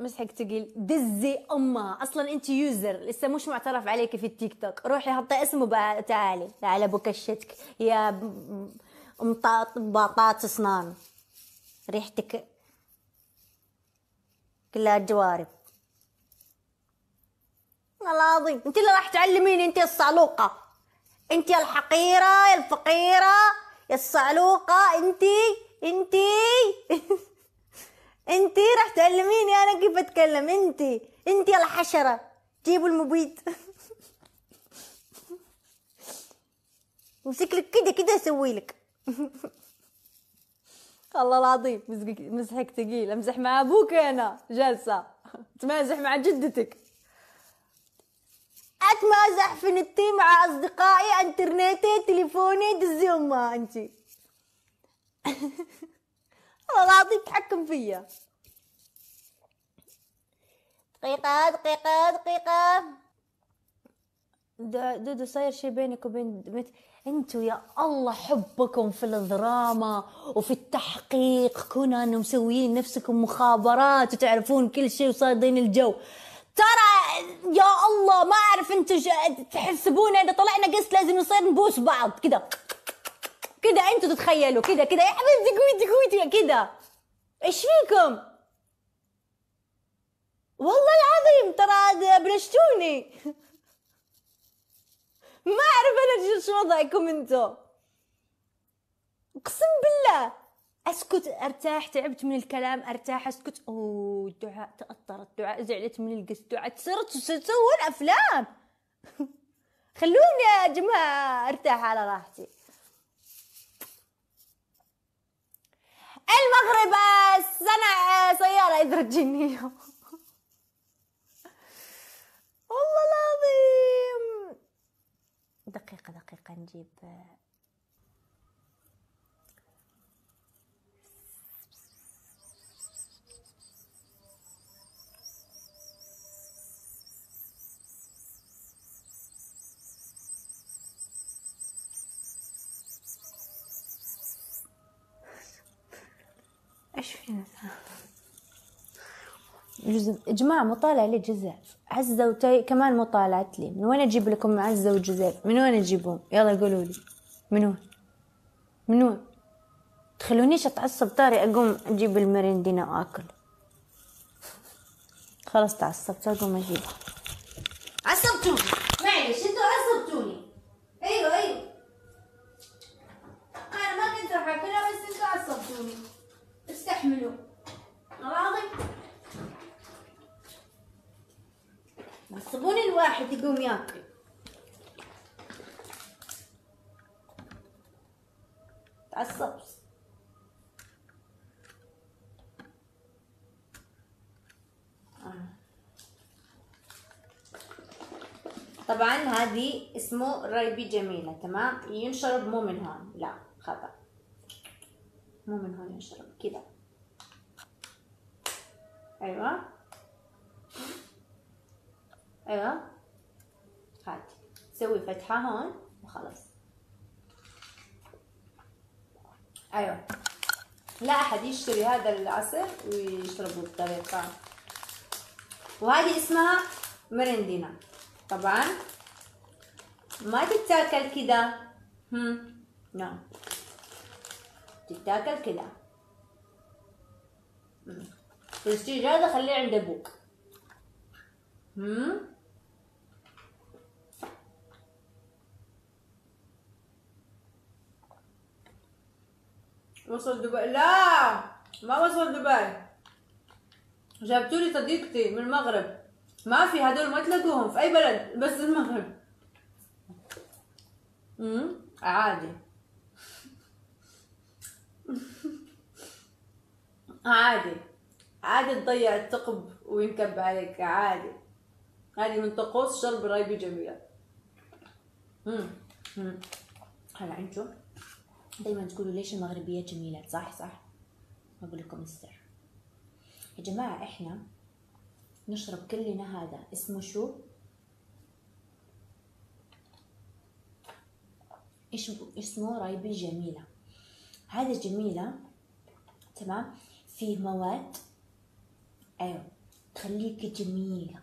مسحك تقيل دزي امها أصلا أنت يوزر لسه مش معترف عليك في التيك توك روحي حطي اسمه بقى تعالي. تعالي بكشتك يا مطاط بطاط اسنان ريحتك. كلها جوارب. والله العظيم. أنت اللي راح تعلميني أنت الصعلوقة. أنت الفقيرة يا الصعلوقة. انت انت انت راح تعلميني أنا كيف اتكلم انت انت يا الحشرة. جيبوا المبيد. امسك لك كده كده أسوي لك. والله العظيم مسحك ثقيل امزح مع أبوك أنا جالسه تمازح مع جدتك. أتمازح في نتي مع أصدقائي أنترنتي تليفوني دزي امها انت والله العظيم تحكم فيا. دقيقة دقيقة دقيقة. دودو صاير شي بينك وبين بنت. أنتوا يا الله حبكم في الدراما وفي التحقيق. كونان مسويين نفسكم مخابرات وتعرفون كل شيء وصايدين الجو. ترى يا الله ما أعرف أنتوا تحسبونا إذا طلعنا قسط لازم نصير نبوس بعض كذا. كذا أنتوا تتخيلوا كذا كذا يا حبيبتي قويتي قويتي كذا إيش فيكم؟ والله العظيم ترى بلشتوني. ما أعرف أنا شو وضعكم انتو. أقسم بالله أسكت أرتاح. تعبت من الكلام أرتاح أسكت. أوه دعاء تأثرت. دعاء زعلت من القصة دعاء صرت تسوون افلام خلوني يا جماعة أرتاح على راحتي. المغرب صنع سيارة هيدروجينية والله العظيم. دقيقة دقيقة نجيب إيش فينا جزء جماعة مطالع لي جزء. عزة وتي كمان مطالعت لي. من وين أجيب لكم عزة وجزء؟ من وين أجيبهم؟ يلا قولوا لي. من وين؟ من وين؟ تخلونيش أتعصب طاري أقوم أجيب المرندينا وآكل. خلاص تعصبت أقوم أجيبها. عصبتوني معلش أنتوا عصبتوني أيوه أيوه أنا ما كنت راح اكلها بس أنتوا عصبتوني استحملوا والله العظيم عصبوني الواحد يقوم ياكل. تعصبت آه. طبعا هذه اسمه رايبي جميلة تمام؟ ينشرب مو من هون. لا خطأ. مو من هون ينشرب كذا. أيوه. أيوه. هات. سوي فتحة هون وخلاص. أيوه. لا أحد يشتري هذا العصير ويشربه بطريقة. وهذه اسمها مرندينا. طبعا. ما تتاكل كده. هم. نعم. تتاكل كده. الشيء هذا خليه عند أبوك. هم. وصل دبي. لا! ما وصل دبي. جابتوا لي صديقتي من المغرب. ما في هدول ما تلاقوهم في أي بلد بس المغرب. امم عادي. عادي. عادي تضيع الثقب وينكب عليك عادي. هذه من طقوس شرب رايبي جميلة. امم هلا انتو؟ دايما تقولوا ليش المغربيات جميلات صح صح. أقول لكم السر. يا جماعة إحنا نشرب كلنا هذا. اسمه شو؟ اسمه؟ رايبي جميلة هذا جميلة تمام؟ فيه مواد. أيوه. تخليكي جميلة.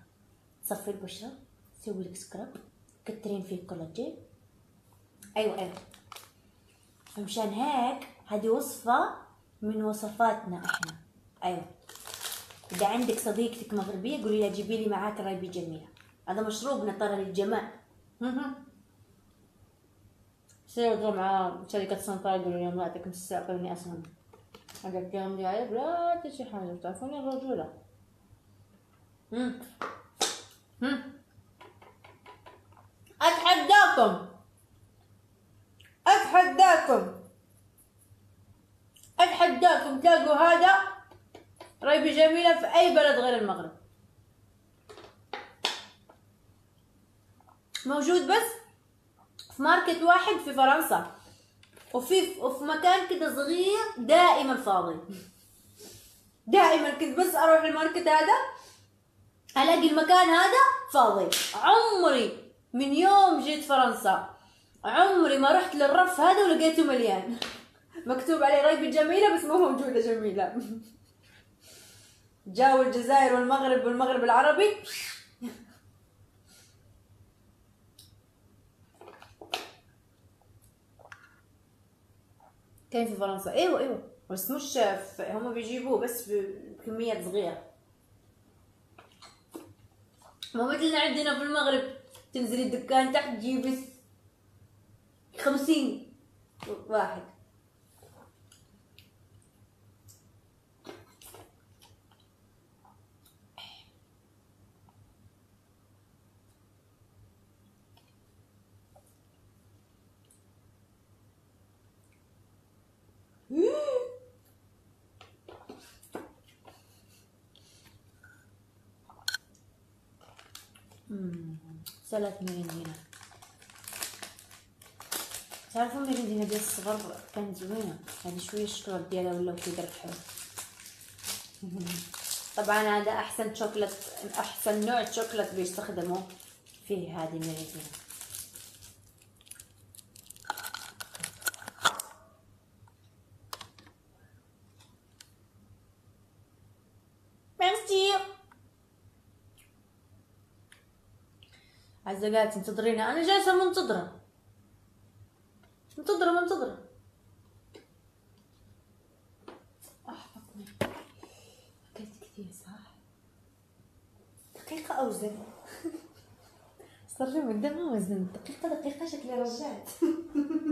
تصفي البشرة تسوي لك سكراب كترين فيه كولاجين أيوه أيوه. فمشان هيك هذه وصفة من وصفاتنا إحنا. أيوه. إذا عندك صديقتك مغربية قولي لها جيبي لي معاك رايبي جميلة. هذا مشروبنا ترى للجمال سيروا مع شركة سنطار يقولوا لهم لا تكن تستعقلني أسهم. الكلام دي عيب لا تشي حاجة. تعرفوني الرجولة أتحداكم أتحداكم تلاقوا هذا رايبي جميلة في أي بلد غير المغرب. موجود بس في ماركت واحد في فرنسا. وفي وفي مكان كده صغير دائما فاضي. دائما كنت بس أروح الماركت هذا ألاقي المكان هذا فاضي. عمري من يوم جيت فرنسا عمري ما رحت للرف هذا ولقيته مليان. مكتوب عليه ريبي جميلة بس ما موجودة جميلة. جاوا الجزائر والمغرب والمغرب العربي. كاين في فرنسا. أيوه أيوه بس مش في هم بيجيبوه بس بكميات صغيرة. ما مثلنا عندنا في المغرب تنزلي الدكان تحت تجيبي خمسين واحد. سلطة ميرندينا تعرفوا ميرندينا ديال الصغر كانت زوينة هذه شوية الشوكولات ديالها ولاو حلو؟ طبعا هذا أحسن شوكولات أحسن نوع شوكولات بيستخدموا فيه هذه عزة قالت انتظريني. أنا جالسة منتظرة. منتظرة منتظرة. احبطني اكلت كثير صح؟ دقيقة اوزن صار من دم ما وزنت دقيقة دقيقة شكلي رجعت.